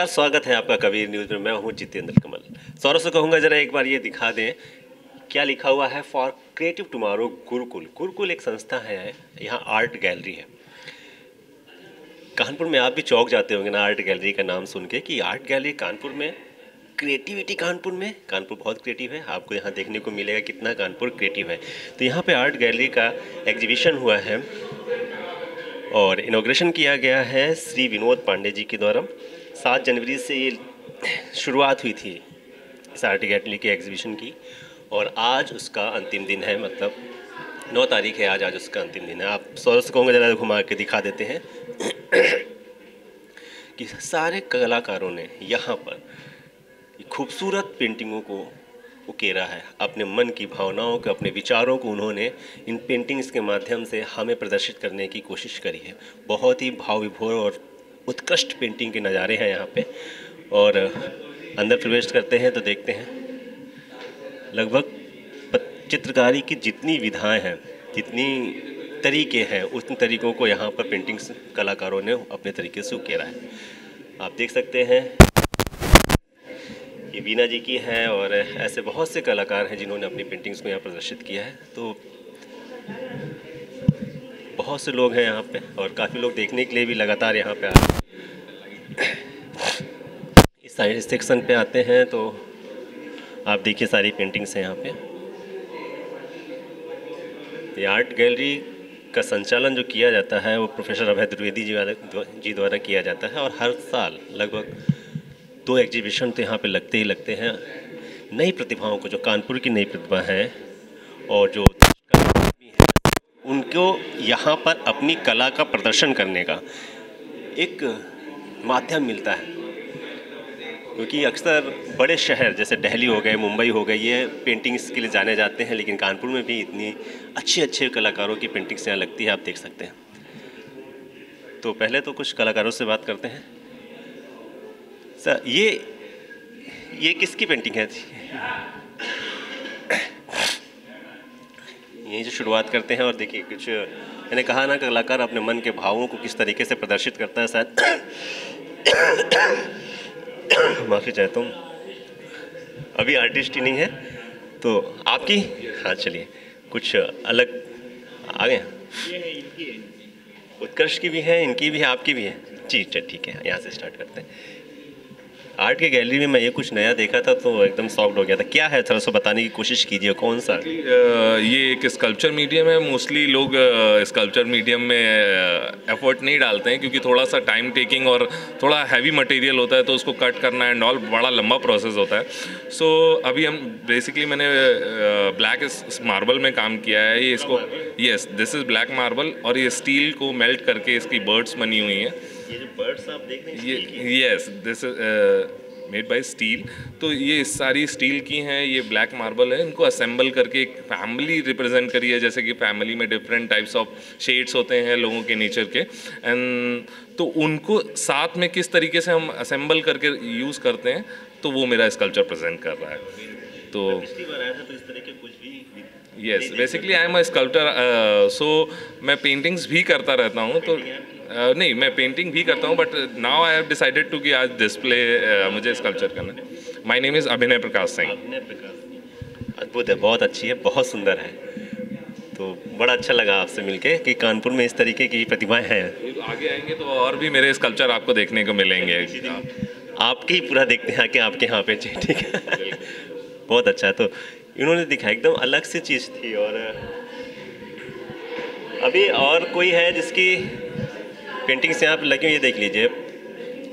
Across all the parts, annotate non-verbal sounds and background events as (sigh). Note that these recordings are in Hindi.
नमस्कार, स्वागत है आपका कबीर न्यूज़ में। मैं हूँ जितेंद्र कमल। सौरभ से कहूँगा, ज़रा एक बार ये दिखा दें, क्या लिखा हुआ है? For creative tomorrow Gurukul. Gurukul एक संस्था है, यहाँ आर्ट गैलरी है। कानपुर में आप भी चौक जाते होंगे ना आर्ट गैलरी का नाम सुन के कि आर्ट गैलरी कानपुर में क्रिएटिविटी कानपुर में? कानपुर बहुत क्रिएटिव है। आपको यहाँ देखने को मिलेगा कितना कानपुर क्रिएटिव है। तो यहाँ पे आर्ट गैलरी का एग्जीबिशन हुआ है और इनोग्रेशन किया गया है श्री विनोद पांडे जी के द्वारा। सात जनवरी से ये शुरुआत हुई थी इस आर्ट गैलरी के एग्जीबिशन की और आज उसका अंतिम दिन है मतलब नौ तारीख है, आज आज उसका अंतिम दिन है। आप सौ से कहूँगा ज़रा घुमा के दिखा देते हैं (clears throat) कि सारे कलाकारों ने यहाँ पर खूबसूरत पेंटिंगों को उकेरा है। अपने मन की भावनाओं को, अपने विचारों को उन्होंने इन पेंटिंग्स के माध्यम से हमें प्रदर्शित करने की कोशिश करी है। बहुत ही भाव विभोर और उत्कृष्ट पेंटिंग के नज़ारे हैं यहाँ पे। और अंदर प्रवेश करते हैं तो देखते हैं। लगभग चित्रकारी की जितनी विधाएँ हैं, जितनी तरीके हैं, उन तरीक़ों को यहाँ पर पेंटिंग्स कलाकारों ने अपने तरीके से उकेरा है। आप देख सकते हैं ये बीना जी की है और ऐसे बहुत से कलाकार हैं जिन्होंने अपनी पेंटिंग्स को यहाँ प्रदर्शित किया है। तो बहुत से लोग हैं यहाँ पे और काफ़ी लोग देखने के लिए भी लगातार यहाँ पे आ इस साइड सेक्शन पे आते हैं तो आप देखिए सारी पेंटिंग्स हैं यहाँ पे। ये आर्ट गैलरी का संचालन जो किया जाता है वो प्रोफेसर अभय द्विवेदी जी जी द्वारा किया जाता है और हर साल लगभग दो एग्जीबिशन तो यहाँ पे लगते ही लगते हैं। नई प्रतिभाओं को जो कानपुर की नई प्रतिभा है और जो उनको यहाँ पर अपनी कला का प्रदर्शन करने का एक माध्यम मिलता है। क्योंकि अक्सर बड़े शहर जैसे दिल्ली हो गए, मुंबई हो गए, ये पेंटिंग्स के लिए जाने जाते हैं, लेकिन कानपुर में भी इतनी अच्छे अच्छे कलाकारों की पेंटिंग्स यहाँ लगती है, आप देख सकते हैं। तो पहले तो कुछ कलाकारों से बात करते हैं। सर, ये ये किसकी पेंटिंग है? यहीं से शुरुआत करते हैं और देखिए, कुछ मैंने कहा ना कलाकार अपने मन के भावों को किस तरीके से प्रदर्शित करता है, शायद माफ़ी चाहता हूँ। अभी आर्टिस्ट ही नहीं है तो आपकी? हाँ चलिए, कुछ अलग आ गए उत्कर्ष की भी है, इनकी भी है, आपकी भी है। जी ठीक है, यहाँ से स्टार्ट करते हैं। आर्ट के गैलरी में मैं ये कुछ नया देखा था तो एकदम सॉफ्ट हो गया था। क्या है? थोड़ा सा बताने की कोशिश कीजिए कौन सा? ये एक स्कल्पचर मीडियम है। मोस्टली लोग स्कल्पचर मीडियम में एफर्ट नहीं डालते हैं क्योंकि थोड़ा सा टाइम टेकिंग और थोड़ा हैवी मटेरियल होता है तो उसको कट करना एंड ऑल बड़ा लंबा प्रोसेस होता है। सो so, अभी हम बेसिकली मैंने ब्लैक मार्बल में काम किया है। ये इसको yes this is black marble और ये स्टील को मेल्ट करके इसकी बर्ड्स बनी हुई हैं। ये जो बर्ड्स आप देख रहे हैं ये yes this made by steel तो ये सारी स्टील की हैं ये ब्लैक मार्बल है इनको असेंबल करके एक फैमिली रिप्रेजेंट करी है जैसे कि फैमिली में डिफरेंट टाइप्स ऑफ़ शेड्स होते हैं लोगों के नेचर के. एंड तो उनको साथ में किस तरीके से हम असेंबल करके यूज़ करते हैं तो वो मेरा स्कल्पचर प्रेजेंट कर रहा है. तो yes basically I am a sculptor so मैं पेंटिंग्स भी करता रहता हूँ तो Uh, नहीं मैं पेंटिंग भी करता हूँ but now I have decided to कि आज डिस्प्ले uh, मुझे स्कल्पचर करना है। माय नेम इज़ अभिनय प्रकाश सिंह अद्भुत है बहुत अच्छी है बहुत सुंदर है। तो बड़ा अच्छा लगा आपसे मिलके कि कानपुर में इस तरीके की प्रतिभाएँ हैं। तो आगे आएँगे तो और भी मेरे स्कल्पचर आपको देखने को मिलेंगे। आपके ही पूरा देखते हैं कि आपके यहाँ पे ठीक है। बहुत अच्छा है तो इन्होंने दिखा एकदम अलग सी चीज़ थी और अभी और कोई है जिसकी पेंटिंग्स यहाँ पर लगी हुई ये देख लीजिए।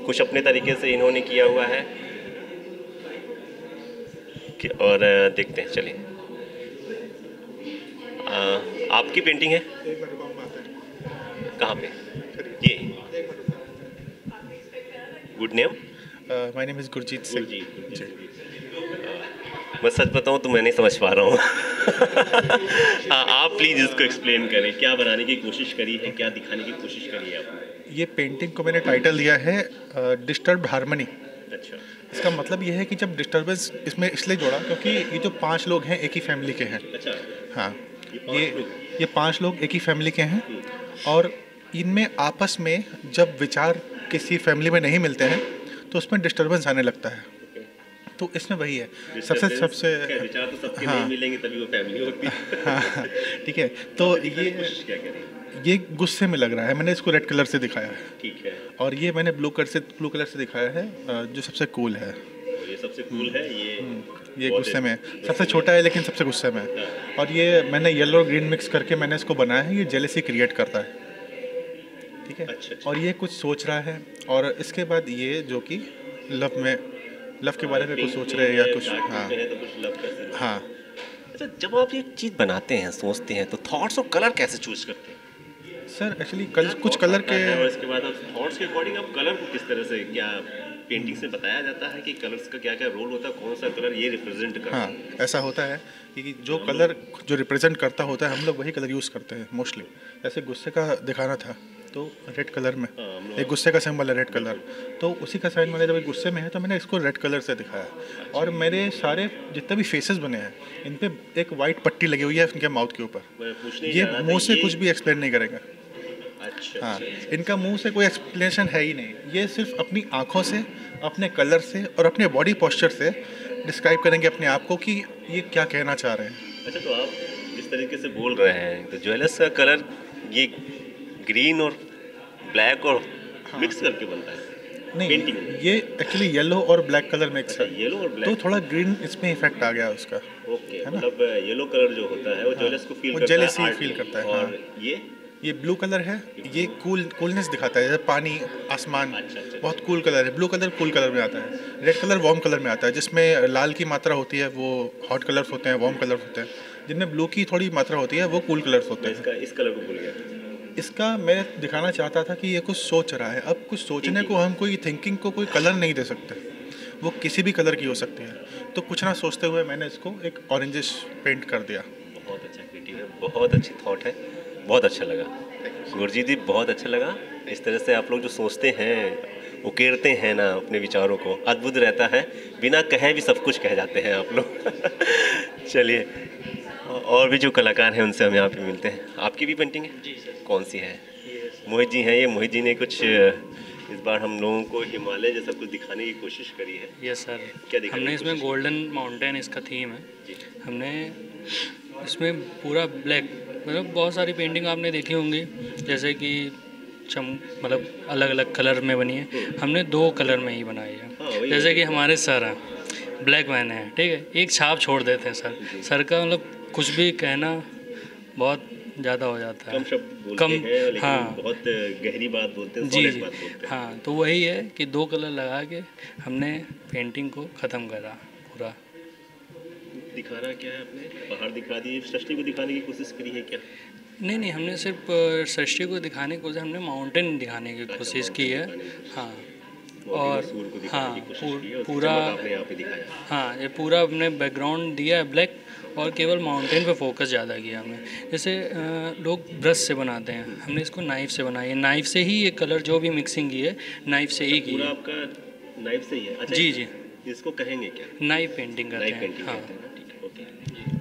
कुछ अपने तरीके से इन्होंने किया हुआ है। कि और देखते हैं चलिए। आपकी पेंटिंग है? कहाँ पे? ये। Good name my name is Gurjeet Singh ji. मैं सच बताऊँ तो मैं नहीं समझ पा रहा हूँ। (laughs) आप प्लीज़ इसको एक्सप्लेन करें। क्या बनाने की कोशिश करी है? क्या दिखाने की कोशिश करी है आपने? ये पेंटिंग को मैंने टाइटल दिया है डिस्टर्ब हारमोनी अच्छा। इसका मतलब ये है कि जब डिस्टर्बेंस इसमें इसलिए जोड़ा क्योंकि ये जो पाँच लोग हैं एक ही फैमिली के हैं। अच्छा। हाँ। ये ये पाँच लोग एक ही फैमिली के हैं। और इनमें आपस में जब विचार किसी फैमिली में नहीं मिलते हैं तो उसमें डिस्टर्बेंस आने लगता है। तो इसमें वही है। सबसे सबसे विचार तो सबके हाँ। नहीं मिलेंगे तभी वो फैमिली होती है। हाँ। ठीक है। तो ये ये गुस्से में लग रहा है। मैंने इसको रेड कलर से दिखाया है। ठीक है। और ये मैंने ब्लू कलर से ब्लू कलर से दिखाया है जो सबसे कूल है। ये सबसे कूल है ये ये गुस्से में सबसे छोटा है लेकिन सबसे गुस्से में है। और ये मैंने येलो और ग्रीन मिक्स करके मैंने इसको बनाया है। ये जेलेसी क्रिएट करता है। ठीक है? अच्छा, अच्छा। और ये कुछ सोच रहा है। और इसके बाद ये जो कि लव में लव के बारे में कुछ सोच रहे हैं या कुछ हाँ। है तो है। हाँ। अच्छा जब आप ये चीज़ बनाते हैं सोचते हैं तो थॉट्स और कलर कैसे चूज़ करते हैं? सर एक्चुअली कल कुछ कलर और के इसके बाद आप थॉट्स के अकॉर्डिंग आप कलर को किस तरह से क्या पेंटिंग से बताया जाता है कि कलर्स का क्या क्या रोल होता है कौन सा कलर ये रिप्रेजेंट करता हाँ है? ऐसा होता है कि जो कलर जो रिप्रेजेंट करता होता है हम लोग वही कलर यूज़ करते हैं मोस्टली जैसे गुस्से का दिखाना था तो रेड कलर में। हाँ, एक गुस्से का सिंबल है रेड कलर तो उसी का साइन मैंने जब गुस्से में है तो मैंने इसको रेड कलर से दिखाया। और मेरे सारे जितने भी फेसेस बने हैं इन पे एक वाइट पट्टी लगी हुई है उनके माउथ के ऊपर। ये मुँह से कुछ भी एक्सप्लेन नहीं करेगा। अच्छा हाँ अच्छा इनका मुँह से कोई एक्सप्लेनेशन है ही नहीं। ये सिर्फ़ अपनी आँखों से अपने कलर से और अपने बॉडी पोस्चर से डिस्क्राइब करेंगे अपने आप को कि ये क्या कहना चाह रहे हैं। अच्छा तो आप जिस तरीके से बोल रहे हैं तो ज्वेलर्स का कलर ये ग्रीन और ब्लैक और हाँ। मिक्स करके बनता है? नहीं पेंटिंग ये एक्चुअली येलो और ब्लैक कलर मिक्स अच्छा है येलो और ब्लैक तो थोड़ा ग्रीन इसमें इफ़ेक्ट आ गया उसका ओके मतलब येलो कलर जो होता है वो ज्वेलर्स को फील वो करता है art करता है, और हाँ। ये? ये ब्लू कलर है। ये कूल कूलनेस दिखाता है। जैसे पानी आसमान अच्छा, अच्छा, बहुत कूल कलर है। ब्लू कलर कूल कलर में आता है। रेड कलर वार्म कलर में आता है। जिसमें लाल की मात्रा होती है वो हॉट कलर्स होते हैं वार्म कलर्स होते हैं। जिनमें ब्लू की थोड़ी मात्रा होती है वो कूल कलर्स होते हैं। इसका इस कलर को भूल गया। इसका मैं दिखाना चाहता था कि ये कुछ सोच रहा है। अब कुछ सोचने को हम कोई थिंकिंग को कोई कलर नहीं दे सकते। वो किसी भी कलर की हो सकती है। तो कुछ ना सोचते हुए मैंने इसको एक ऑरेंजिश पेंट कर दिया। बहुत अच्छा क्रिएटिव है। बहुत अच्छी थॉट है। बहुत अच्छा लगा। गुरजीत जी बहुत अच्छा लगा। इस तरह से आप लोग जो सोचते हैं उकेरते हैं ना अपने विचारों को अद्भुत रहता है। बिना कहे भी सब कुछ कह जाते हैं आप लोग। (laughs) चलिए और भी जो कलाकार हैं उनसे हम यहाँ पे मिलते हैं। आपकी भी पेंटिंग है? जी सर। कौन सी है? मोहित जी हैं ये। मोहित जी ने कुछ इस बार हम लोगों को हिमालय जैसा कुछ दिखाने की कोशिश करी है। Yes sir. क्या दिखाने हमने इसमें गोल्डन माउंटेन इसका थीम है। हमने इसमें पूरा ब्लैक मतलब बहुत सारी पेंटिंग आपने देखी होंगी जैसे कि चम मतलब अलग अलग कलर में बनी है। हमने दो कलर में ही बनाई हाँ, है जैसे कि हमारे सर हैं ब्लैक मैन है ठीक है? एक छाप छोड़ देते हैं सर सर का मतलब कुछ भी कहना बहुत ज़्यादा हो जाता है। कम शब्द कम- हैं लेकिन हाँ। बहुत गहरी बात बोलते हैं जी जी। बात बोलते हैं। हाँ तो वही है कि दो कलर लगा के हमने पेंटिंग को ख़त्म करा पूरा। दिखाना क्या है आपने? पहाड़ दिखा दिए सृष्टि को दिखाने की कोशिश करी है क्या? नहीं नहीं हमने सिर्फ़ सृष्टि को दिखाने की कोशिश हमने माउंटेन दिखाने की कोशिश की है। हाँ। और को हाँ है और पूरा चमक आपने यहाँ पे दिखाया। हाँ ये पूरा हमने बैकग्राउंड दिया है ब्लैक और केवल माउंटेन पे फोकस ज़्यादा किया हमने। जैसे लोग ब्रश से बनाते हैं हमने इसको नाइफ से बनाई है नाइफ से ही ये कलर जो भी मिक्सिंग की है नाइफ से ही की। पूरा है आपका नाइफ से ही है। अच्छा जी जी। इसको कहेंगे क्या? नाइफ पेंटिंग करते हैं हाँ।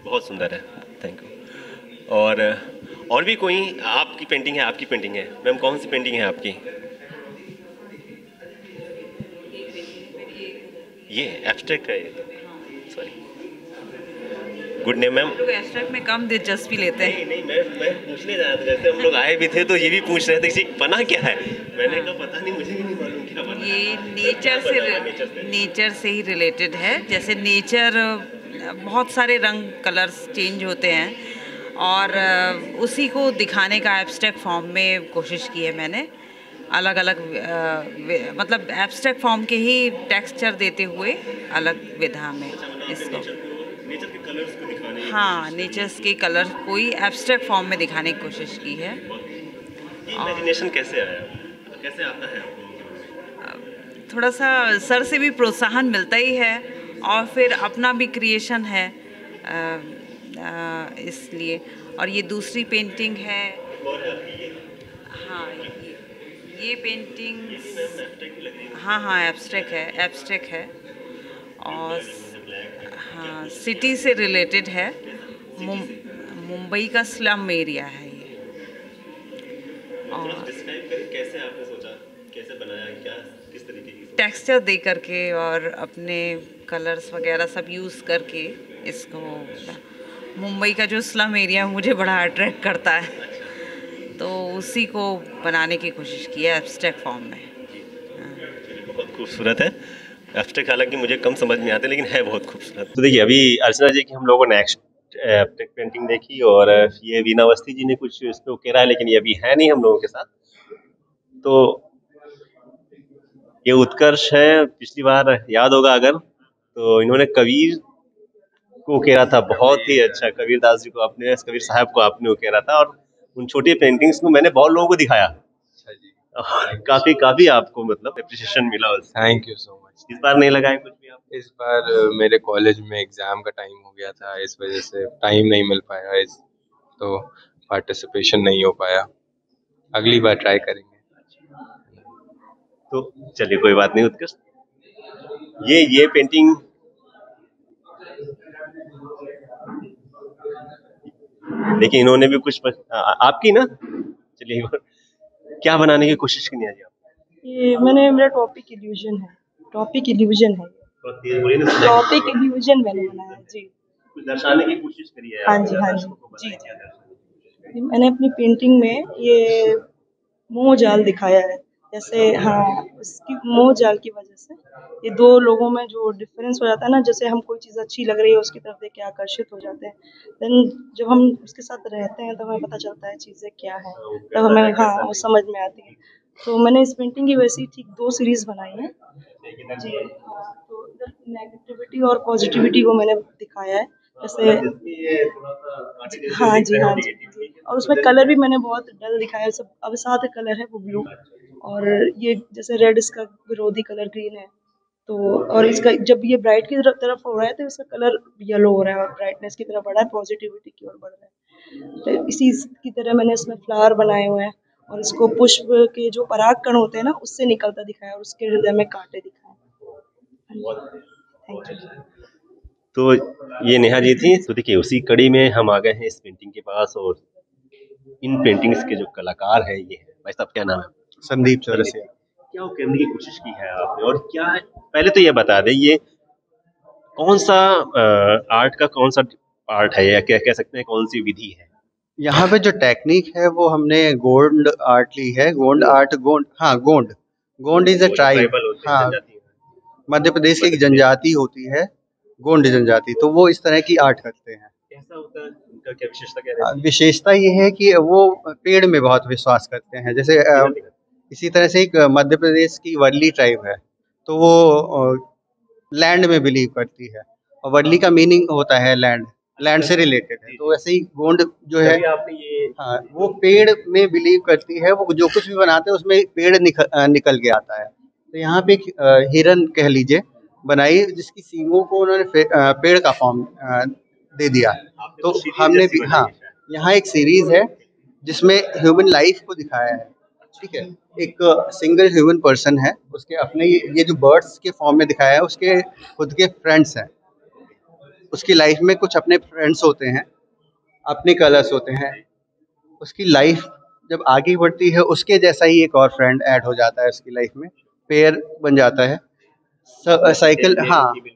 बहुत सुंदर है। थैंक यू और और भी कोई आपकी पेंटिंग है आपकी पेंटिंग है? मैम कौन सी पेंटिंग है आपकी? ये एब्स्ट्रैक्ट है ये सॉरी गुड नेम मैम लोग एब्स्ट्रैक्ट में कम दिलचस्पी लेते हैं। नहीं नहीं मैं मैं पूछने जा रहा था जैसे हम लोग आए भी थे तो ये भी पूछ रहे थे कि बना क्या है? मैंने कहा पता नहीं मुझे भी नहीं मालूम क्या बना ये नेचर से नेचर से। ही रिलेटेड है। जैसे नेचर बहुत सारे रंग कलर्स चेंज होते हैं और उसी को दिखाने का एब्स्ट्रैक्ट फॉर्म में कोशिश की है मैंने। अलग अलग मतलब एब्स्ट्रैक्ट फॉर्म के ही टेक्सचर देते हुए अलग विधा में इसको। नेचर के कलर्स को दिखाने हाँ नेचर्स के। कलर को ही एब्स्ट्रैक्ट फॉर्म में दिखाने की कोशिश की है। इमेजिनेशन कैसे आया? कैसे आता है थोड़ा सा सर से भी प्रोत्साहन मिलता ही है। और फिर अपना भी क्रिएशन है इसलिए। और ये दूसरी पेंटिंग है। हाँ ये, ये पेंटिंग हाँ हाँ एब्स्ट्रैक्ट है एब्स्ट्रैक्ट है। और हाँ सिटी से रिलेटेड है। मुंबई का स्लम एरिया है ये। और कैसे आपने सोचा कैसे बनाया क्या किस तरीके की टेक्सचर दे करके और अपने कलर्स वगैरह सब यूज़ करके इसको मुंबई का जो स्लम एरिया मुझे बड़ा अट्रैक्ट करता है। तो उसी को बनाने की कोशिश की है एब्स्ट्रैक्ट फॉर्म में। बहुत खूबसूरत है। एब्स्ट्रैक्ट हालाँकि मुझे कम समझ में आते लेकिन है बहुत खूबसूरत। तो देखिए अभी अर्चना जी की हम लोगों ने नेक्स्ट पेंटिंग देखी और ये वीना अवस्थी जी ने कुछ इस पर उकेरा है लेकिन ये अभी है नहीं हम लोगों के साथ। तो ये उत्कर्ष है। पिछली बार याद होगा अगर। तो इन्होंने कबीर को उकेरा था। बहुत ही अच्छा। कबीर दास जी को आपने कबीर साहब को आपने उकेरा था। और उन छोटी पेंटिंग्स को मैंने बहुत लोगों को दिखाया। अच्छा (laughs) काफ़ी काफ़ी आपको मतलब अप्रिशिएशन मिला थैंक यू सो मच इस बार नहीं लगाए कुछ भी आप? इस बार मेरे कॉलेज में एग्ज़ाम का टाइम हो गया था। इस वजह से टाइम नहीं मिल पाया। इस तो पार्टिसिपेशन नहीं हो पाया। अगली बार ट्राई करेंगे। तो चलिए कोई बात नहीं उत्कृष्ट। ये ये पेंटिंग देखिए इन्होंने भी कुछ आ, आपकी ना? चलिए क्या बनाने की कोशिश की आज आप? ये मैंने मेरा टॉपिक इल्यूजन है। टॉपिक इल्यूजन है। टॉपिक इल्यूजन मैंने बनाया जी। दर्शाने की कोशिश करी है हाँ जी, हाँ जी, जी। मैंने अपनी पेंटिंग में ये मोह जाल दिखाया है। जैसे हाँ उसकी मोह जाल की वजह से। ये दो लोगों में जो डिफरेंस हो जाता है ना, जैसे हम कोई चीज़ अच्छी लग रही है, उसकी तरफ़ देख के आकर्षित हो जाते हैं। देन जब हम उसके साथ रहते हैं तो हमें पता चलता है चीज़ें क्या है। तब हमें हाँ वो समझ में आती है। तो मैंने इस पेंटिंग की वैसी ठीक दो सीरीज़ बनाई है। जी हाँ तो इधर नेगेटिविटी और पॉजिटिविटी को मैंने दिखाया है। जैसे हाँ जी हाँ जी। और उसमें कलर भी मैंने बहुत डल दिखाया है। अब साथ कलर है वो ब्लू और ये जैसे रेड इसका विरोधी कलर ग्रीन है तो और इसका जब ये ब्राइट की तरफ़ हो रहा है तो इसका कलर येलो हो रहा है और ब्राइटनेस की तरफ़ बढ़ है पॉजिटिविटी की ओर बढ़ रहा है। तो इसी की तरह मैंने इसमें फ्लावर बनाए हुए हैं और इसको पुष्प के जो पराग कण होते हैं ना, उससे निकलता दिखाया और उसके हृदय में कांटे दिखाए। तो ये नेहा जी थी तो देखिए, उसी कड़ी में हम आ गए हैं इस पेंटिंग के पास और इन पेंटिंग्स के जो कलाकार हैं, ये भाई साहब, क्या नाम है? संदीप चौरसिया। क्या वो करने की कोशिश की है आपने? और क्या पहले तो ये बता दें ये कौन सा आर्ट का कौन सा आर्ट है या क्या कह सकते हैं कौन सी विधि है? यहाँ पे जो टेक्निक है वो हमने गोंड आर्ट ली है। गोंड आर्ट गोंड हाँ Gond. Gond is a tribe हैं, मध्य प्रदेश की एक जनजाति होती है गोंड जनजाति। तो वो इस तरह की आर्ट करते हैं। कैसा होता है? विशेषता ये है कि वो पेड़ में बहुत विश्वास करते हैं। जैसे इसी तरह से एक मध्य प्रदेश की वर्ली ट्राइब है तो वो लैंड में बिलीव करती है और वर्ली का मीनिंग होता है लैंड लैंड से रिलेटेड है तो वैसे ही गोंड जो है हाँ वो पेड़ में बिलीव करती है वो जो कुछ भी बनाते हैं उसमें पेड़ निकल, निकल के आता है तो यहाँ पे एक हिरन कह लीजिए बनाई जिसकी सींगों को उन्होंने पेड़ का फॉर्म दे दिया तो तो हमने भी हाँ यहाँ एक सीरीज़ है जिसमें ह्यूमन लाइफ को दिखाया है ठीक है? एक सिंगल ह्यूमन पर्सन है। उसके अपने ये जो बर्ड्स के फॉर्म में दिखाया है उसके खुद के फ्रेंड्स हैं। उसकी लाइफ में कुछ अपने फ्रेंड्स होते हैं अपने कलर्स होते हैं। उसकी लाइफ जब आगे बढ़ती है उसके जैसा ही एक और फ्रेंड ऐड हो जाता है उसकी लाइफ में। पेयर बन जाता है। साइकिल हाँ। की कोशिश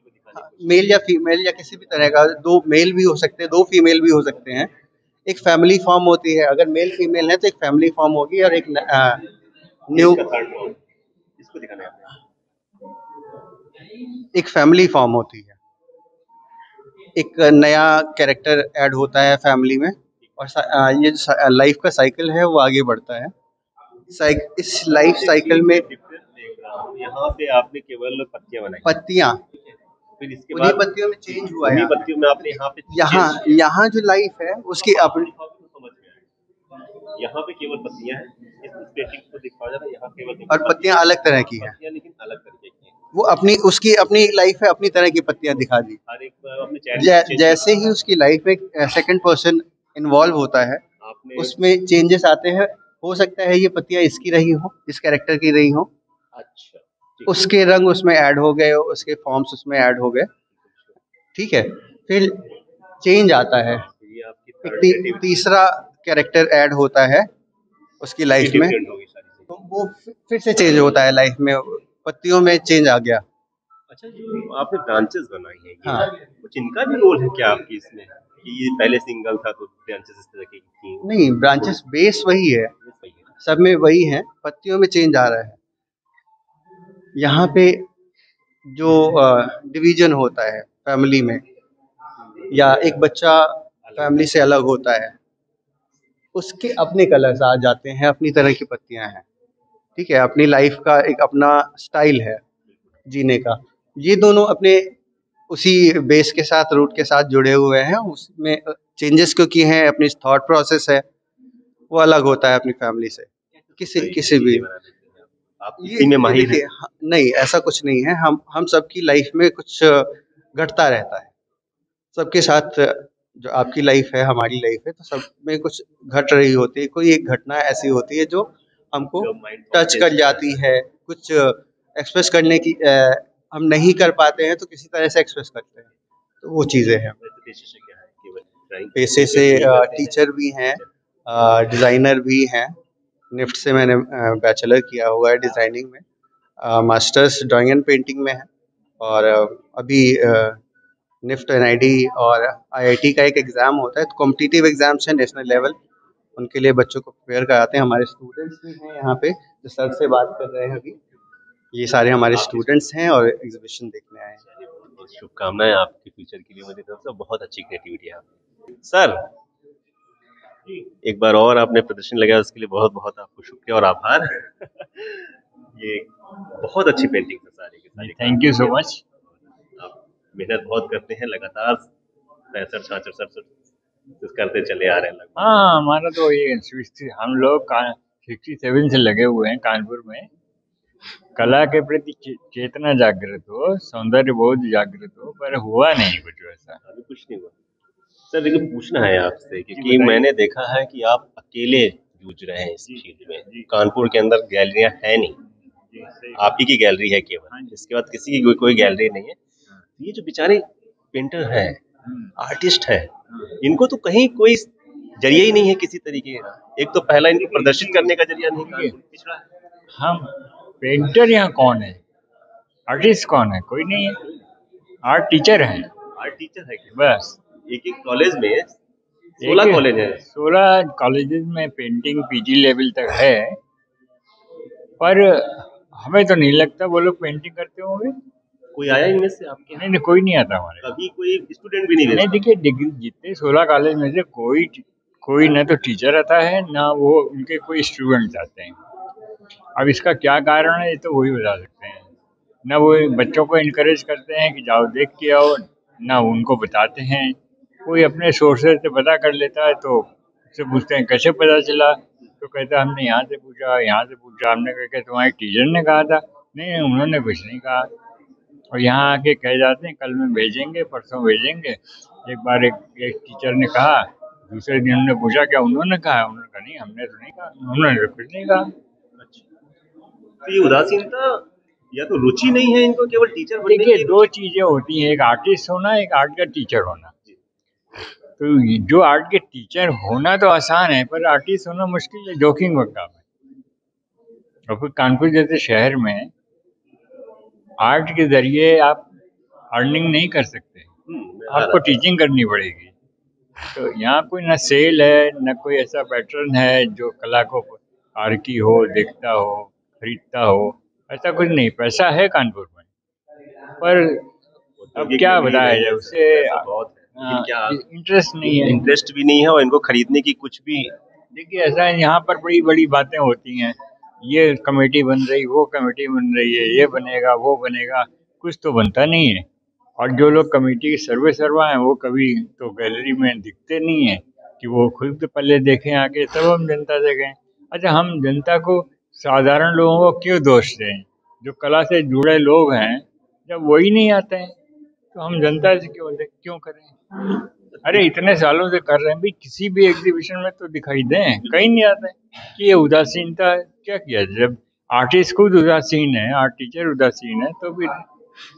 मेल या फीमेल या किसी भी तरह का दो मेल भी हो सकते हैं दो फीमेल भी हो सकते हैं। एक फैमिली फॉर्म होती है। अगर मेल फीमेल है तो एक फैमिली फॉर्म होगी और एक न्यू एक फैमिली फॉर्म होती है। एक नया कैरेक्टर ऐड होता है फैमिली में और ये जो लाइफ का साइकिल है वो आगे बढ़ता है। इस लाइफ साइकिल में यहाँ पे आपने केवल पत्तियाँ बनाई। पत्तियाँ। फिर इसके बाद पत्तियों में चेंज हुआ है पत्तियों में आपने यहाँ पे यहाँ यहाँ जो लाइफ है उसकी अपनी यहाँ पे केवल पत्तियाँ हैं। इस पेंटिंग को दिखाया जाता है यहाँ केवल और पत्तियाँ अलग तरह की हैं। लेकिन अलग तरीके की वो अपनी उसकी अपनी लाइफ है अपनी तरह की पत्तियाँ दिखा दी। जै, जैसे ही उसकी लाइफ में सेकंड पर्सन इन्वॉल्व होता है उसमें चेंजेस आते हैं। हो सकता है ये पत्तियाँ इसकी रही हो इस कैरेक्टर की रही हो। अच्छा। उसके रंग उसमें ऐड हो गए उसके फॉर्म्स उसमें ऐड हो गए। ठीक है फिर चेंज आता है। ती, तीसरा कैरेक्टर ऐड होता है उसकी लाइफ में। तो वो फिर से चेंज होता है लाइफ में पत्तियों में चेंज आ गया। अच्छा जो आपने ब्रांचेस बनाई है हाँ। कुछ इनका भी रोल है क्या आपकी इसमें? कि ये पहले सिंगल था तो ब्रांचेस इस तरह की नहीं ब्रांचेस बेस वही है। सब में वही है पत्तियों में चेंज आ रहा है। यहाँ पे जो डिवीज़न होता है फैमिली में, या एक बच्चा फैमिली से अलग होता है, उसके अपने कलर्स आ जाते हैं, अपनी तरह की पत्तियाँ हैं। ठीक है, अपनी लाइफ का एक अपना स्टाइल है जीने का। ये दोनों अपने उसी बेस के साथ रूट के साथ जुड़े हुए हैं, उसमें चेंजेस क्योंकि हैं, अपनी थॉट प्रोसेस है, वो अलग होता है अपनी फैमिली से, किसी किसी भी। आप इसी में माहिर हैं। हाँ, नहीं ऐसा कुछ नहीं है। हम हम सबकी लाइफ में कुछ घटता रहता है। सबके साथ जो आपकी लाइफ है हमारी लाइफ है तो सब में कुछ घट रही होती है। कोई एक घटना ऐसी होती है जो हमको टच कर जाती है। कुछ एक्सप्रेस करने की अ, हम नहीं कर पाते हैं तो किसी तरह से एक्सप्रेस करते हैं। तो वो चीज़ें हैं। पेशे से है पेशे टीचर भी हैं डिज़ाइनर भी हैं। निफ्ट से मैंने बैचलर किया हुआ है डिज़ाइनिंग में। मास्टर्स ड्राइंग एंड पेंटिंग में है और अभी निफ्ट एनआईडी और आईआईटी का एक एग्ज़ाम होता है तो कॉम्पिटिटिव एग्ज़ाम्स हैं नेशनल लेवल। उनके लिए बच्चों को प्रिपेयर कराते हैं। हमारे स्टूडेंट्स भी हैं यहाँ पे जो सर से बात कर रहे हैं अभी। ये सारे हमारे स्टूडेंट्स हैं और एग्जीबिशन देखने आए हैं। शुभकामनाएँ आपके फ्यूचर के लिए मेरी तरफ़ से बहुत अच्छी क्रिएटिविटी है सर एक बार और आपने प्रदर्शन लगाया उसके लिए बहुत बहुत आपको शुक्रिया और आभार। (laughs) ये बहुत अच्छी पेंटिंग है सारी की सारी। थैंक यू सो मच आप मेहनत बहुत करते हैं लगातार पैंसठ छाछठ सड़सठ करते चले आ रहे हैं हाँ हमारा तो ये हम लोग सिक्सटी सेवन से लगे हुए हैं कानपुर में। कला के प्रति चेतना जागृत हो सौंदर्य बहुत जागृत हो पर हुआ नहीं कुछ वैसा। कुछ नहीं हुआ। सर लेकिन पूछना है आपसे क्योंकि मैंने देखा है कि आप अकेले जूझ रहे हैं इस फ़ील्ड में। कानपुर के अंदर गैलरियाँ है नहीं। आप ही की गैलरी है केवल। इसके बाद किसी की कोई कोई गैलरी नहीं है। ये जो बेचारे पेंटर है आर्टिस्ट है इनको तो कहीं कोई ज़रिया ही नहीं है किसी तरीके का। एक तो पहला इनको प्रदर्शित करने का ज़रिया नहीं पिछड़ा है हम पेंटर यहाँ कौन है? आर्टिस्ट कौन है? कोई नहीं है। आर्ट टीचर हैं। आर्ट टीचर है बस। एक एक कॉलेज में सोलह कॉलेज है। सोलह कॉलेजेस में पेंटिंग पीजी लेवल तक है। पर हमें तो नहीं लगता वो लोग पेंटिंग करते होंगे। कोई आया इनमें से आपके नहीं नहीं कोई नहीं आता हमारे कभी कोई स्टूडेंट भी नहीं नहीं देखिए डिग्री जितने सोलह कॉलेज में से कोई कोई ना तो टीचर आता है ना वो उनके कोई स्टूडेंट्स आते हैं। अब इसका क्या कारण है ये तो वही बता सकते हैं। ना वो बच्चों को इनक्रेज करते हैं कि जाओ देख के आओ ना उनको बताते हैं। कोई अपने सोर्सेज से पता कर लेता है तो उससे पूछते हैं कैसे पता चला? तो कहता है हमने यहाँ से पूछा यहाँ से पूछा हमने कहा कि तुम्हारे टीचर ने कहा था। नहीं नहीं उन्होंने कुछ नहीं कहा। और यहाँ आके कह जाते हैं कल में भेजेंगे परसों भेजेंगे। एक बार एक एक टीचर ने कहा दूसरे दिन हमने पूछा क्या उन्होंने कहा? उन्होंने कहा नहीं हमने तो नहीं कहा। उन्होंने तो कुछ नहीं कहा। अच्छा तो ये उदासीनता या तो रुचि नहीं है इनको केवल टीचर देखिए दो चीज़ें होती हैं एक आर्टिस्ट होना एक आर्ट का टीचर होना। तो जो आर्ट के टीचर होना तो आसान है पर आर्टिस्ट होना मुश्किल है जोखिम का काम है। और फिर कानपुर जैसे शहर में आर्ट के ज़रिए आप अर्निंग नहीं कर सकते। आपको टीचिंग करनी पड़ेगी। तो यहाँ कोई ना सेल है ना कोई ऐसा पैटर्न है जो कला को आर्की हो देखता हो खरीदता हो ऐसा कुछ नहीं। पैसा है कानपुर में। पर अब क्या बताया जाए उसे बहुत क्या इंटरेस्ट नहीं है। इंटरेस्ट भी नहीं है और इनको खरीदने की कुछ भी देखिए ऐसा है यहाँ पर बड़ी बड़ी बातें होती हैं। ये कमेटी बन रही वो कमेटी बन रही है ये बनेगा वो बनेगा कुछ तो बनता नहीं है। और जो लोग कमेटी के सर्वे सर्वा हैं वो कभी तो गैलरी में दिखते नहीं है कि वो खुद पहले देखें आके तब हम जनता देखें। अच्छा हम जनता को साधारण लोगों को क्यों दोष दें? जो कला से जुड़े लोग हैं जब वही नहीं आते हैं तो हम जनता से क्यों क्यों करें? अरे, इतने सालों से कर रहे हैं। भाई, किसी भी एग्जीबिशन में तो दिखाई दें, कहीं नहीं आते। कि ये उदासीनता क्या किया जब आर्टिस्ट खुद उदासीन है आर्ट टीचर उदासीन है तो फिर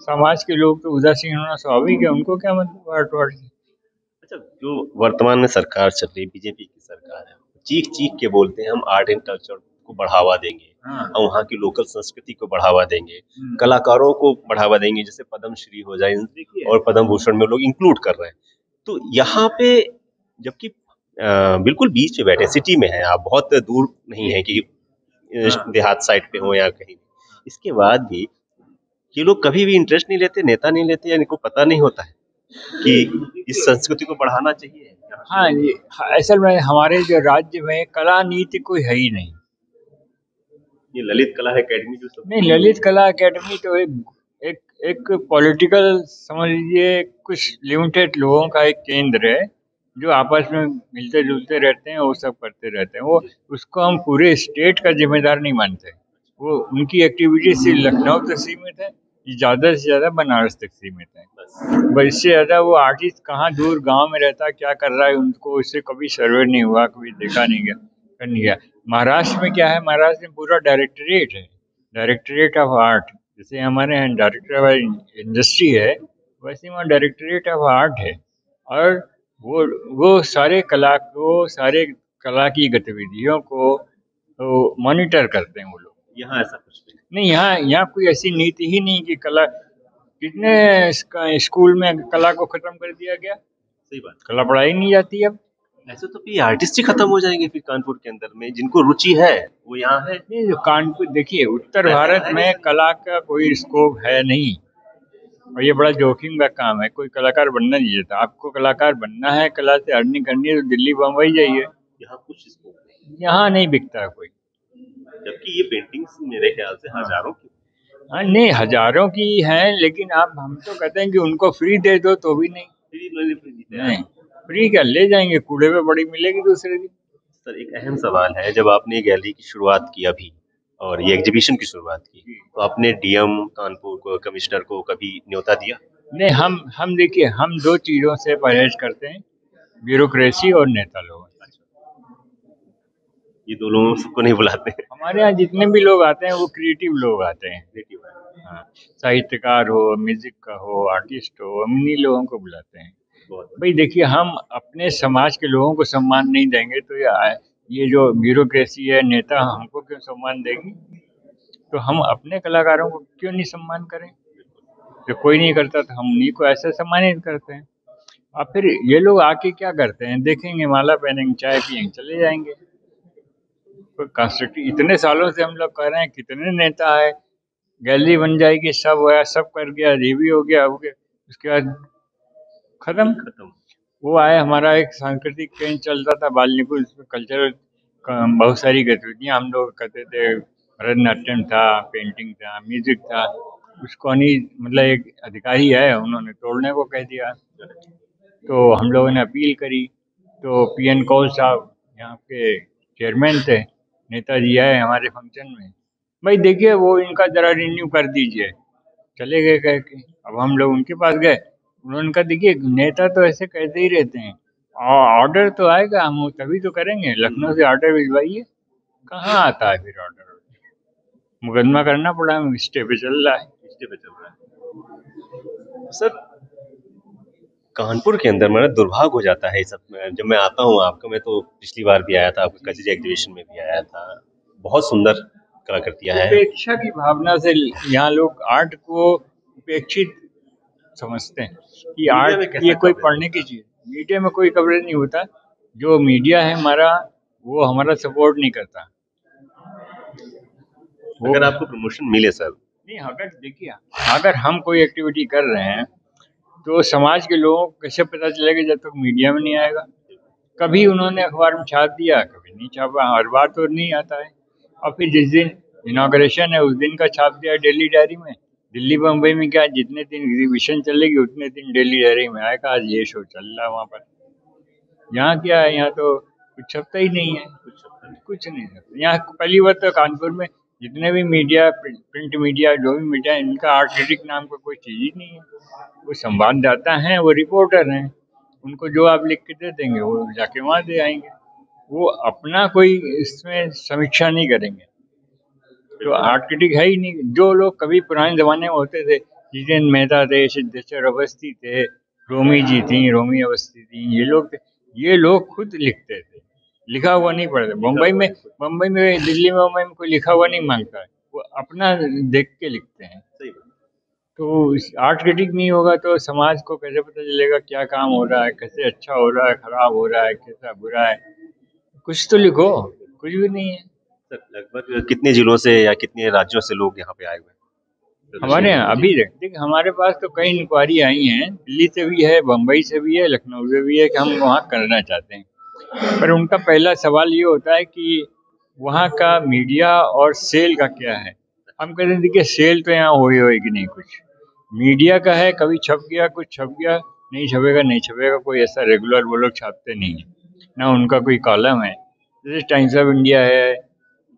समाज के लोग तो उदासीन होना स्वाभाविक है। उनको क्या मतलब आर्ट वार्ट अच्छा जो वर्तमान में सरकार चल रही बीजेपी की सरकार है चीख चीख के बोलते हैं हम आर्ट एंड कल्चर को बढ़ावा देंगे। हाँ। और वहाँ की लोकल संस्कृति को बढ़ावा देंगे। हम्म। कलाकारों को बढ़ावा देंगे जैसे पद्म श्री हो जाए और पद्म भूषण में लोग इंक्लूड कर रहे हैं। तो यहाँ पे जबकि बिल्कुल बीच में बैठे सिटी में है आप बहुत दूर नहीं है कि हाँ। देहात साइड पे हो या कहीं इसके बाद भी ये लोग कभी भी इंटरेस्ट नहीं लेते नेता नहीं लेते या इनको पता नहीं होता है कि इस संस्कृति को बढ़ाना चाहिए। हाँ ये असल में हमारे जो राज्य में कला नीति कोई है ही नहीं। ये ललित कला एकेडमी जो सब नहीं ललित कला एकेडमी तो एक एक एक पॉलिटिकल समझ लीजिए कुछ लिमिटेड लोगों का एक केंद्र है जो आपस में मिलते जुलते रहते हैं वो सब करते रहते हैं। वो उसको हम पूरे स्टेट का जिम्मेदार नहीं मानते। वो उनकी एक्टिविटी सिर्फ़ लखनऊ तक सीमित है ज़्यादा से ज़्यादा बनारस तक सीमित है। बस। इससे ज़्यादा वो आर्टिस्ट कहाँ दूर गाँव में रहता क्या कर रहा है उनको उससे कभी सर्वे नहीं हुआ कभी देखा नहीं गया नहीं गया। महाराष्ट्र में क्या है? महाराष्ट्र में पूरा डायरेक्टरेट है। डायरेक्टरेट ऑफ़ आर्ट जैसे हमारे यहाँ डायरेक्टर ऑफ़ इंडस्ट्री है वैसे वहाँ डायरेक्टरेट ऑफ़ आर्ट है। और वो वो सारे कला को सारे कला की गतिविधियों को तो मॉनिटर करते हैं वो लोग। यहाँ ऐसा कुछ नहीं। नहीं यहाँ यहाँ कोई ऐसी नीति ही नहीं कि कला कितने स्कूल में कला को खत्म कर दिया गया? सही बात। कला पढ़ाई नहीं जाती अब। ऐसे तो फिर आर्टिस्ट ही खत्म हो जाएँगे फिर कानपुर के अंदर में। जिनको रुचि है वो यहाँ है। नहीं जो कानपुर देखिए उत्तर भारत में कला का कोई स्कोप है नहीं। और ये बड़ा जोखिम का काम है। कोई कलाकार बनना नहीं चाहता। आपको कलाकार बनना है कला से अर्निंग करनी है तो दिल्ली बम्बई जाइए। यहाँ कुछ स्कोप नहीं यहाँ नहीं बिकता कोई। जबकि ये पेंटिंग्स मेरे ख्याल से हज़ारों की हाँ। नहीं हज़ारों की हैं लेकिन आप हम तो कहते हैं कि उनको फ्री दे दो तो भी नहीं। फ्री। नहीं। फ्री क्या ले जाएँगे कूड़े पे बड़ी मिलेगी दूसरे दिन सर एक अहम सवाल है जब आपने गैलरी की शुरुआत की अभी और ये एग्जीबिशन की शुरुआत की तो आपने डीएम कानपुर को कमिश्नर को कभी न्योता दिया? नहीं हम हम देखिए हम दो चीज़ों से परहेज करते हैं ब्यूरोक्रेसी और नेता लोग। ये दो लोगों सबको नहीं बुलाते। हमारे यहाँ जितने भी लोग आते हैं वो क्रिएटिव लोग आते हैं। हाँ। साहित्यकार हो म्यूज़िक का हो आर्टिस्ट हो हम इन्हीं लोगों को बुलाते हैं। भाई देखिए, हम अपने समाज के लोगों को सम्मान नहीं देंगे तो ये ये जो ब्यूरोक्रेसी है, नेता हमको क्यों सम्मान देगी? तो हम अपने कलाकारों को क्यों नहीं सम्मान करें? जो कोई नहीं करता तो हम उन्हीं को ऐसे सम्मानित करते हैं। और फिर ये लोग आके क्या करते हैं? देखेंगे, माला पहनेंगे, चाय पियेंगे, चले जाएँगे। कोई कंस्ट्रक्टिव इतने सालों से हम लोग कह रहे हैं, कितने नेता है गैलरी बन जाएगी, सब हुआ सब कर गया ये भी हो गया हो गया। उसके बाद खत्म। खत्म। वो आए हमारा एक सांस्कृतिक केंद्र चलता था बालनिकुल उसमें कल्चरल बहुत सारी गतिविधियाँ हम लोग करते थे। भरतनाट्यम था, पेंटिंग था, म्यूज़िक था। उसको नहीं मतलब एक अधिकारी है उन्होंने तोड़ने को कह दिया। तो हम लोगों ने अपील करी। तो पी एन कौल साहब यहाँ के चेयरमैन थे, नेताजी आए हमारे फ़ंक्शन में। भाई देखिए, वो इनका ज़रा रिन्यू कर दीजिए। चले गए कह के। अब हम लोग उनके पास गए। उन्होंने कहा देखिए नेता तो ऐसे कहते ही रहते हैं। ऑर्डर तो आएगा हम तभी तो करेंगे। लखनऊ से ऑर्डर भिजवाइए। कहाँ आता है फिर ऑर्डर मुकदमा करना पड़ा स्टे पे चल रहा है। रिश्ते पे चल रहा है। सर कानपुर के अंदर मेरा दुर्भाग्य हो जाता है सब। जब मैं आता हूँ आपका मैं तो पिछली बार भी आया था आपके कचरी एग्जीबिशन में भी आया था। बहुत सुंदर कलाकृतियाँ हैं। उपेक्षा की भावना से यहाँ लोग आर्ट को उपेक्षित समझते हैं कि आर्ट ये कोई पढ़ने की चीज़ मीडिया में कोई कवरेज नहीं होता। जो मीडिया है हमारा वो हमारा सपोर्ट नहीं करता। अगर आपको प्रमोशन मिले सर। नहीं अगर देखिए अगर हम कोई एक्टिविटी कर रहे हैं तो समाज के लोगों को कैसे पता चलेगा जब तक मीडिया में नहीं आएगा? कभी उन्होंने अखबार में छाप दिया कभी नहीं छापा हर बार तो नहीं आता है। और फिर जिस दिन इनाग्रेशन है उस दिन का छाप दिया डेली डायरी में। दिल्ली बम्बई में क्या जितने दिन एग्जीबिशन चलेगी, उतने दिन डेली डायरी में आएगा। आज ये शो चल रहा है वहाँ पर। यहाँ क्या है? यहाँ तो कुछ छपता ही नहीं है। कुछ कुछ नहीं छपता यहाँ पहली बार तो कानपुर में जितने भी मीडिया प्रिंट मीडिया जो भी मीडिया इनका आर्ट क्रिटिक नाम का कोई चीज़ ही नहीं है। वो संवाददाता हैं, वो रिपोर्टर हैं। उनको जो आप लिख के दे देंगे, वो जाके वहाँ दे आएँगे। वो अपना कोई इसमें समीक्षा नहीं करेंगे। तो आर्ट क्रिटिक है ही नहीं जो लोग कभी पुराने ज़माने में होते थे जितेंद्र मेहता थे सिद्धेश्वर अवस्थी थे रोमी जी थी रोमी अवस्थी थी ये लोग थे ये लोग खुद लिखते थे लिखा हुआ नहीं पढ़ते मुंबई में मुंबई में दिल्ली में मुंबई में कोई लिखा हुआ नहीं माँगता है वो अपना देख के लिखते हैं। तो आर्ट क्रिटिक नहीं होगा तो समाज को कैसे पता चलेगा क्या काम हो रहा है कैसे अच्छा हो रहा है खराब हो रहा है कैसा बुरा है? कुछ तो लिखो कुछ भी नहीं है। सर लगभग कितने जिलों से या कितने राज्यों से लोग यहाँ पे आए हुए हैं? हमारे यहाँ अभी देख देख हमारे पास तो कई इंक्वायरी आई हैं। दिल्ली से भी है बम्बई से भी है लखनऊ से भी है कि हम वहाँ करना चाहते हैं। पर उनका पहला सवाल ये होता है कि वहाँ का मीडिया और सेल का क्या है? हम कहते हैं देखिए सेल तो यहाँ हो ही होएगी नहीं कुछ। मीडिया का है कभी छप गया कुछ छप गया नहीं छपेगा नहीं छपेगा कोई ऐसा रेगुलर वो लोग छापते नहीं है। ना उनका कोई कॉलम है। जैसे टाइम्स ऑफ़ इंडिया है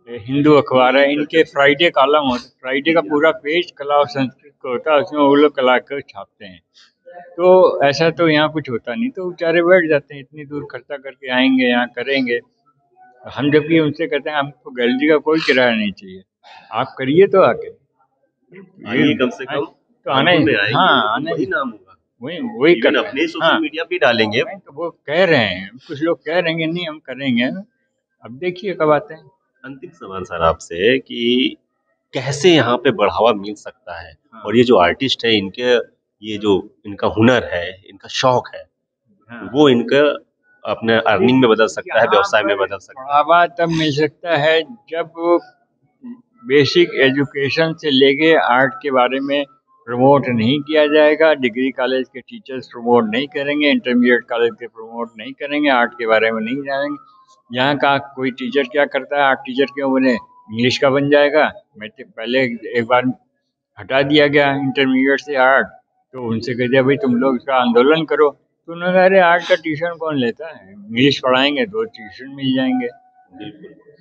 हिंदू अखबार है इनके फ्राइडे कॉलम होता है फ्राइडे का पूरा पेज कला और संस्कृत का होता है उसमें वो लोग कला कर छापते हैं। तो ऐसा तो यहाँ कुछ होता नहीं तो बेचारे बैठ जाते हैं इतनी दूर खर्चा करके आएँगे यहाँ करेंगे। हम जबकि उनसे कहते हैं हमको गैलरी का कोई किराया नहीं चाहिए आप करिए तो आके आइए कम से कम तो आना ही हाँ आना वही ही। नाम होगा। वही वही कर। अपने सोशल हाँ। मीडिया पे डालेंगे। तो वो कह रहे हैं कुछ लोग कह रहे हैं नहीं हम करेंगे। अब देखिए कब आते हैं। अंतिम सवाल सर आपसे कि कैसे यहाँ पे बढ़ावा मिल सकता है? और ये जो आर्टिस्ट है इनके ये जो इनका हुनर है इनका शौक है हाँ। वो इनका अपने अर्निंग में बदल सकता है व्यवसाय में बदल सकता है? बढ़ावा तब मिल सकता है जब बेसिक एजुकेशन से लेके आर्ट के बारे में प्रमोट नहीं किया जाएगा। डिग्री कॉलेज के टीचर्स प्रमोट नहीं करेंगे इंटरमीडिएट कॉलेज के प्रमोट नहीं करेंगे आर्ट के बारे में नहीं जानेंगे। यहाँ का कोई टीचर क्या करता है? आर्ट टीचर क्यों बने इंग्लिश का बन जाएगा। मैं तो पहले एक बार हटा दिया गया इंटरमीडिएट से आर्ट तो उनसे कह दिया, भाई तुम लोग इसका आंदोलन करो। तो उन्होंने कहा, अरे आर्ट का ट्यूशन कौन लेता है? इंग्लिश पढ़ाएँगे तो ट्यूशन मिल जाएँगे।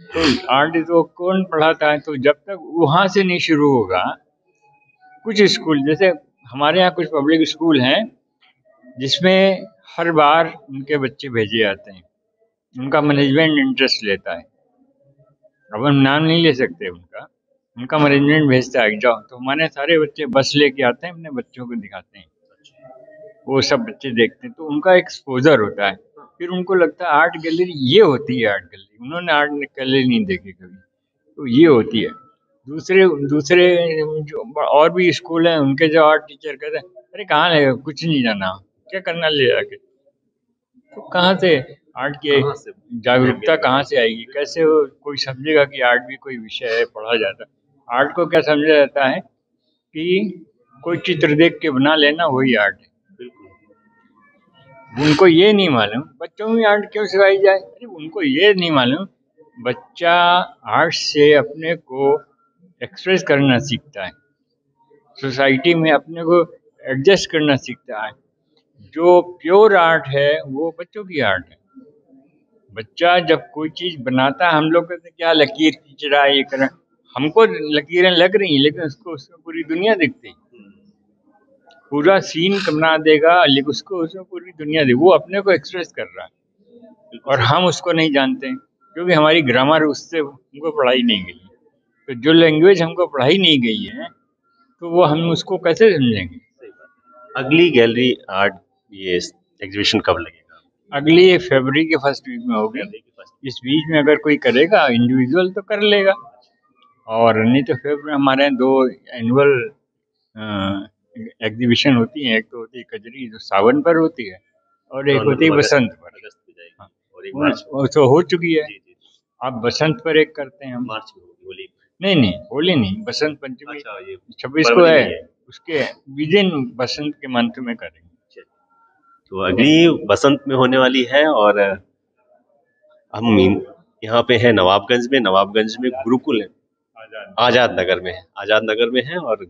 तो आर्ट तो कौन पढ़ाता है? तो जब तक वहाँ से नहीं शुरू होगा, कुछ स्कूल जैसे हमारे यहाँ कुछ पब्लिक स्कूल हैं, जिसमें हर बार उनके बच्चे भेजे जाते हैं। उनका मैनेजमेंट इंटरेस्ट लेता है। अब हम नाम नहीं ले सकते उनका। उनका मैनेजमेंट भेजता है, जाओ। तो हमारे सारे बच्चे बस लेके आते हैं, अपने बच्चों को दिखाते हैं। वो सब बच्चे देखते हैं। तो उनका एक्सपोजर होता है। फिर उनको लगता है आर्ट गैलरी ये होती है आर्ट गैलरी उन्होंने आर्ट गैलरी नहीं देखी कभी। तो ये होती है। दूसरे दूसरे जो और भी स्कूल हैं, उनके जो आर्ट टीचर कहते हैं, अरे कहाँ ले कुछ नहीं जाना। क्या करना ले जाके? तो कहाँ से आर्ट की जागरूकता कहाँ से आएगी? कैसे वो कोई समझेगा कि आर्ट भी कोई विषय है पढ़ा जाता आर्ट को क्या समझा जाता है कि कोई चित्र देख के बना लेना वही आर्ट है। बिल्कुल। उनको ये नहीं मालूम बच्चों में आर्ट क्यों सिखाई जाए? अरे उनको ये नहीं मालूम बच्चा आर्ट से अपने को एक्सप्रेस करना सीखता है। सोसाइटी में अपने को एडजस्ट करना सीखता है। जो प्योर आर्ट है वो बच्चों की आर्ट है। बच्चा जब कोई चीज़ बनाता है, हम लोग कहते क्या लकीर खींच रहा है ये कर हमको लकीरें लग रही हैं, लेकिन उसको, उसमें पूरी दुनिया दिखती है। पूरा सीन बना देगा, लेकिन उसको, उसमें पूरी दुनिया दे वो अपने को एक्सप्रेस कर रहा है। और हम उसको नहीं जानते क्योंकि हमारी ग्रामर उससे हमको पढ़ाई नहीं गई तो जो लैंग्वेज हमको पढ़ाई नहीं गई है तो वो हम उसको कैसे समझेंगे? अगली गैलरी आर्ट ये एग्जीबिशन कब लगेगा? अगली फरवरी के फ़र्स्ट वीक में होगी। इस बीच में अगर कोई करेगा इंडिविजुअल तो कर लेगा। और नहीं तो फिर हमारे यहाँ दो एनुअल एग्जीबिशन होती है। एक तो होती है कजरी जो सावन पर होती है और एक होती है बसंत पर। हाँ। और तो हो चुकी है। जी जी। अब बसंत पर एक करते हैं। हम मार्च में होली। नहीं नहीं होली नहीं बसंत पंचमी। अच्छा छब्बीस को है। उसके विद इन बसंत के मंथ में करेंगे। तो अगली बसंत में होने वाली है और हम यहाँ पे है नवाबगंज में। नवाबगंज में गुरुकुल है। आज़ाद नगर में है। आज़ाद नगर में है और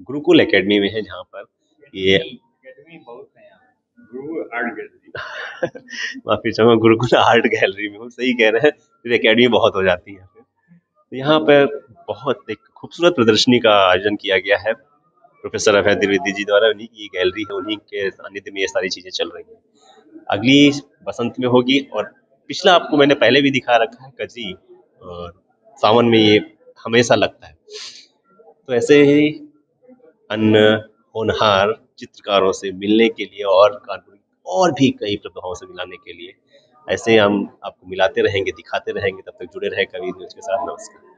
गुरुकुल एकेडमी में है जहाँ पर ये अकेडमी बहुत है आर्ट गैलरी। (laughs) माफ़ी चाहूँगा गुरुकुल आर्ट गैलरी में हूँ। सही कह रहे हैं। फिर एकेडमी बहुत हो जाती है। यहाँ पर बहुत एक खूबसूरत प्रदर्शनी का आयोजन किया गया है। प्रोफेसर अभय द्विवेदी जी द्वारा उन्हीं की गैलरी है, उन्हीं के सानिध्य में ये सारी चीज़ें चल रही हैं। अगली बसंत में होगी और पिछला आपको मैंने पहले भी दिखा रखा है, कजी, और सावन में ये हमेशा लगता है। तो ऐसे ही अन्य होनहार, चित्रकारों से मिलने के लिए और कानपुर और भी कई प्रतिभाओं से मिलाने के लिए, ऐसे हम आपको मिलाते रहेंगे, दिखाते रहेंगे, तब तक जुड़े रहे कवि न्यूज़ के साथ। नमस्कार।